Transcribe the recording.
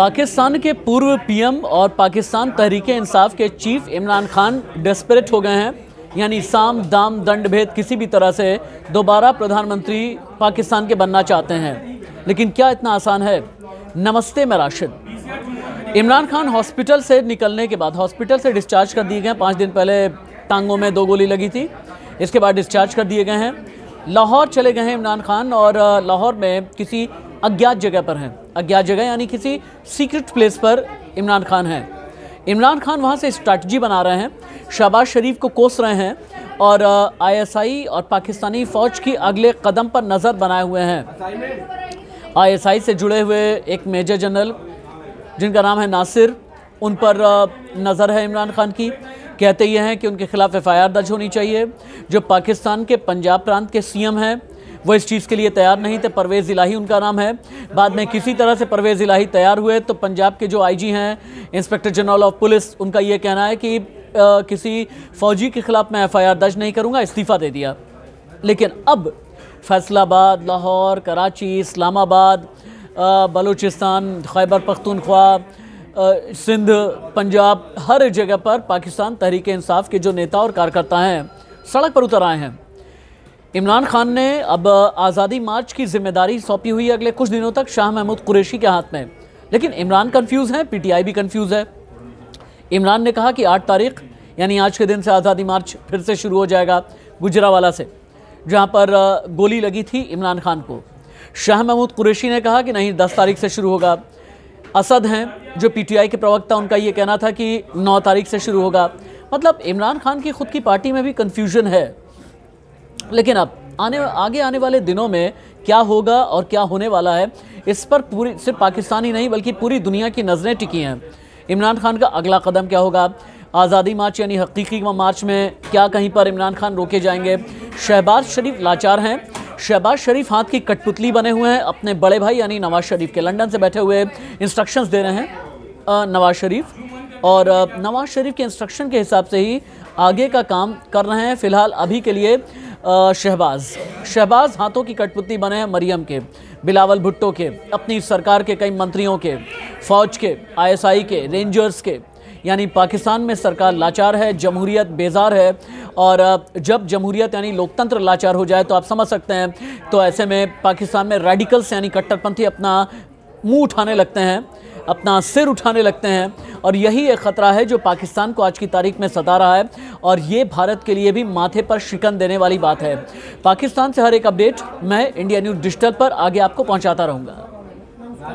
पाकिस्तान के पूर्व पीएम और पाकिस्तान तहरीक इंसाफ के चीफ इमरान खान डेस्परेट हो गए हैं। यानी साम, दाम, दंड भेद किसी भी तरह से दोबारा प्रधानमंत्री पाकिस्तान के बनना चाहते हैं। लेकिन क्या इतना आसान है? नमस्ते, मैं राशिद। इमरान खान हॉस्पिटल से निकलने के बाद हॉस्पिटल से डिस्चार्ज कर दिए गए पाँच दिन पहले टांगों में दो गोली लगी थी। इसके बाद डिस्चार्ज कर दिए गए हैं। लाहौर चले गए हैं इमरान खान और लाहौर में किसी अज्ञात जगह पर हैं। अज्ञात जगह यानी किसी सीक्रेट प्लेस पर इमरान खान हैं। इमरान खान वहाँ से स्ट्रैटी बना रहे हैं। शहबाज शरीफ को कोस रहे हैं और आईएसआई और पाकिस्तानी फ़ौज की अगले कदम पर नज़र बनाए हुए हैं। आईएसआई से जुड़े हुए एक मेजर जनरल जिनका नाम है नासिर, उन पर नज़र है इमरान खान की। कहते ये हैं कि उनके खिलाफ एफआईआर दर्ज होनी चाहिए। जो पाकिस्तान के पंजाब प्रांत के सीएम हैं वो इस चीज़ के लिए तैयार नहीं थे परवेज़ इलाही उनका नाम है। बाद में किसी तरह से परवेज़ इलाही तैयार हुए तो पंजाब के जो आईजी हैं इंस्पेक्टर जनरल ऑफ़ पुलिस उनका ये कहना है कि आ, किसी फ़ौजी के ख़िलाफ़ मैं एफ़आईआर दर्ज नहीं करूँगा इस्तीफ़ा दे दिया। लेकिन अब फैसलाबाद लाहौर कराची इस्लामाबाद बलूचिस्तान खैबर पख्तूनख्वा सिंध पंजाब हर जगह पर पाकिस्तान तहरीक इंसाफ के जो नेता और कार्यकर्ता हैं सड़क पर उतर आए हैं। इमरान खान ने अब आज़ादी मार्च की ज़िम्मेदारी सौंपी हुई अगले कुछ दिनों तक शाह महमूद कुरैशी के हाथ में। लेकिन इमरान कंफ्यूज है, पीटीआई भी कंफ्यूज है। इमरान ने कहा कि आठ तारीख, यानी आज के दिन से आज़ादी मार्च फिर से शुरू हो जाएगा गुजरावाला से, जहाँ पर गोली लगी थी इमरान खान को। शाह महमूद कुरैशी ने कहा कि नहीं, दस तारीख से शुरू होगा। असद हैं, जो पीटीआई के प्रवक्ता, उनका ये कहना था कि नौ तारीख से शुरू होगा। मतलब इमरान खान की खुद की पार्टी में भी कन्फ्यूज़न है। लेकिन अब आने, आगे आने वाले दिनों में क्या होगा और क्या होने वाला है, इस पर पूरी, सिर्फ़ पाकिस्तान ही नहीं, बल्कि पूरी दुनिया की नज़रें टिकी हैं। इमरान खान का अगला कदम क्या होगा? आज़ादी मार्च यानी हकीकी मार्च में क्या कहीं पर इमरान खान रोके जाएँगे? शहबाज शरीफ लाचार हैं। शहबाज शरीफ हाथ की कठपुतली बने हुए हैं, अपने बड़े भाई यानी नवाज़ शरीफ के लंदन से बैठे हुए इंस्ट्रक्शंस दे रहे हैं नवाज़ शरीफ। और नवाज़ शरीफ के इंस्ट्रक्शन के हिसाब से ही आगे का काम कर रहे हैं। फ़िलहाल अभी के लिए शहबाज। शहबाज हाथों की कठपुतली बने हैं मरियम के, बिलावल भुट्टो के, अपनी सरकार के कई मंत्रियों के, फ़ौज के, आईएसआई के, रेंजर्स के। यानी पाकिस्तान में सरकार लाचार है, जमहूरियत बेजार है, और जब जमहूरियत यानी लोकतंत्र लाचार हो जाए तो आप समझ सकते हैं तो ऐसे में पाकिस्तान में रेडिकल्स यानी कट्टरपंथी अपना मुँह उठाने लगते हैं, अपना सिर उठाने लगते हैं और यही एक ख़तरा है जो पाकिस्तान को आज की तारीख में सता रहा है और ये भारत के लिए भी माथे पर शिकन देने वाली बात है। पाकिस्तान से हर एक अपडेट मैं इंडिया न्यूज़ डिजिटल पर आगे आपको पहुँचाता रहूँगा।